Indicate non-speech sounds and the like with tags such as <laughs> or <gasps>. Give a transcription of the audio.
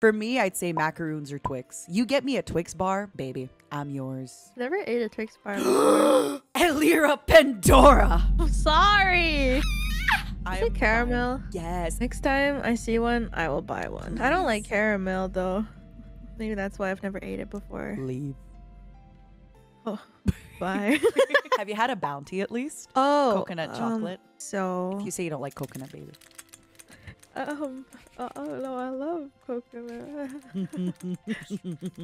For me, I'd say macaroons or Twix. You get me a Twix bar, baby, I'm yours. Never ate a Twix bar. <gasps> Elira Pendora. I'm sorry. I <laughs> Is it caramel? fine. Yes. Next time I see one, I will buy one. I don't like caramel though. Maybe that's why I've never ate it before. Leave. <laughs> Bye. Have you had a bounty at least? oh, Coconut um, chocolate. so, If you say you don't like coconut, baby. Um, oh no, I love coconut. <laughs> <laughs>